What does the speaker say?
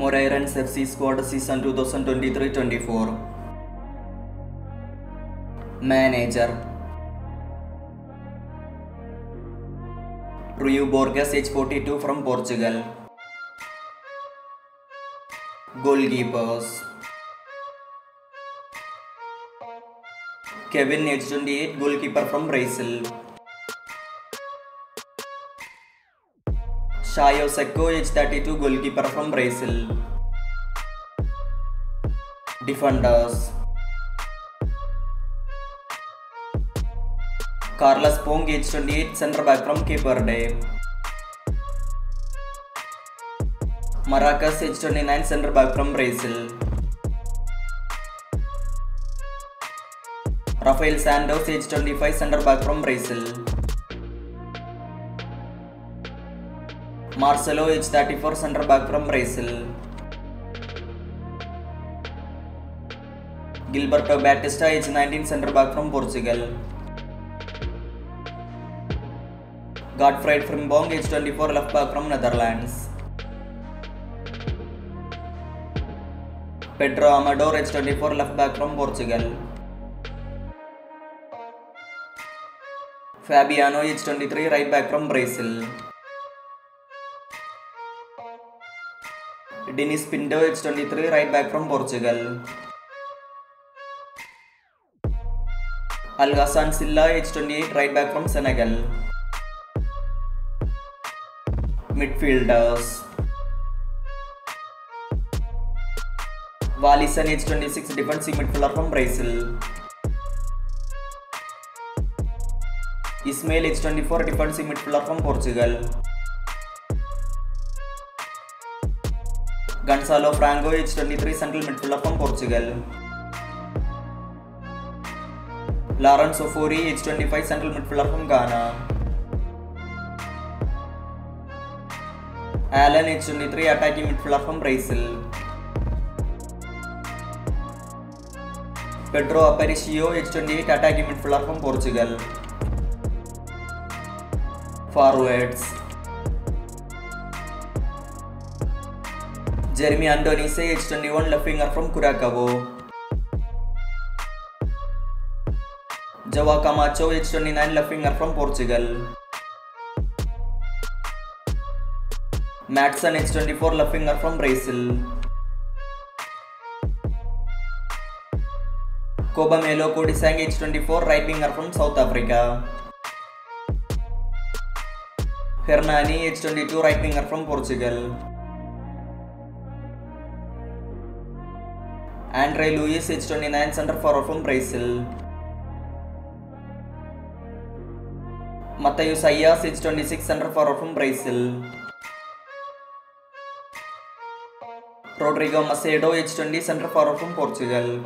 Morairans FC squad season 2023-24 Manager Rui Borges age 42 from Portugal Goalkeepers Kevin age 28 goalkeeper from Brazil Shayo age 32 goalkeeper from Brazil. Defenders. Carlos Pong age 28 center back from Cape Verde. Maracas age 29 center back from Brazil. Rafael Santos age 25 center back from Brazil Marcelo age 34 center back from Brazil. Gilberto Batista age 19 center back from Portugal. Godfried Frimpong age 24 left back from Netherlands. Pedro Amador age 24 left back from Portugal. Fabiano age 23 right back from Brazil Denis Pinto age 23 right back from Portugal Alghassan Silla age 28 right back from Senegal Midfielders Wallison age 26 defensive midfielder from Brazil Ismail age 24 defensive midfielder from Portugal Gonzalo Franco age 23 central midfielder from Portugal Lawrence Ofori age 25 central midfielder from Ghana Alan age 23 attacking midfielder from Brazil Pedro Aparicio age 28 attacking midfielder from Portugal Forwards Jeremy Andonise age 21 left winger from Curacao Joao Camacho age 29 left winger from Portugal Matson age 24 left winger from Brazil Cobamelo Kodisang age 24 right winger from South Africa Hernani age 22 right winger from Portugal Andre Luis age 29 center forward from Brazil Matheus Ayas age 26 center forward from Brazil Rodrigo Macedo age 20 center forward from Portugal